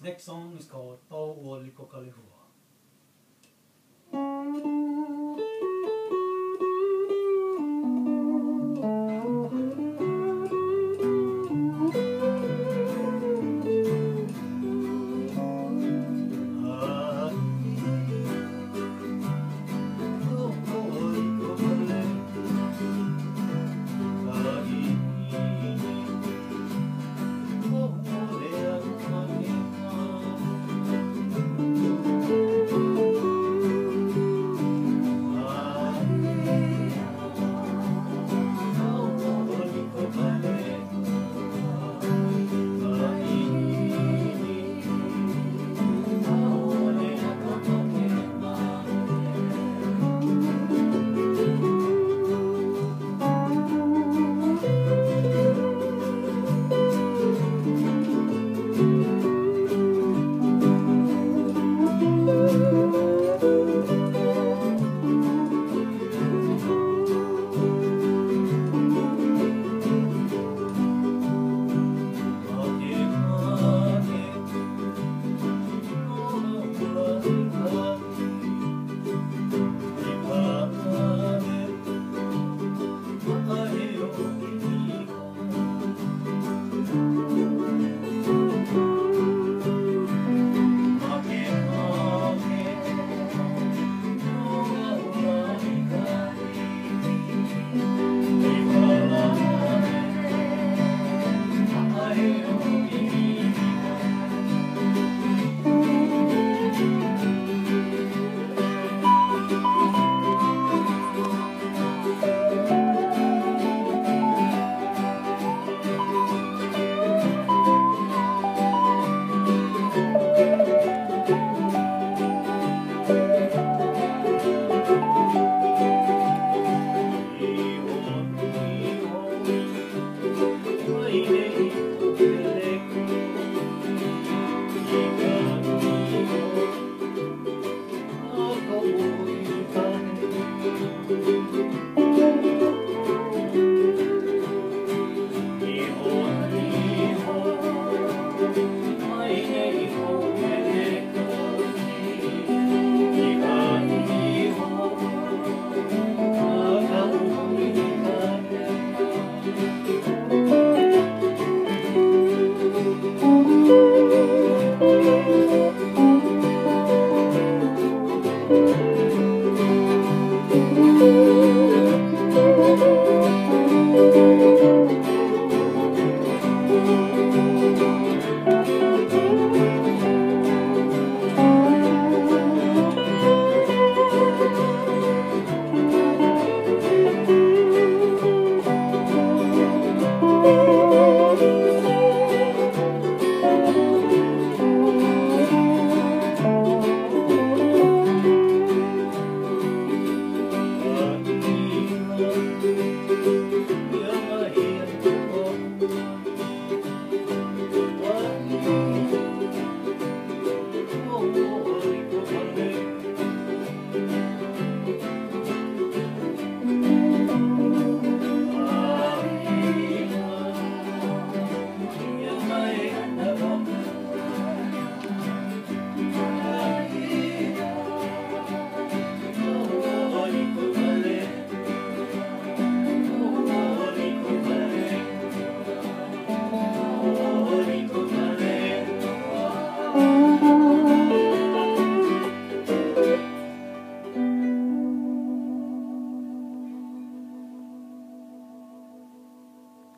Next song is called Tau o Liko Kalehua.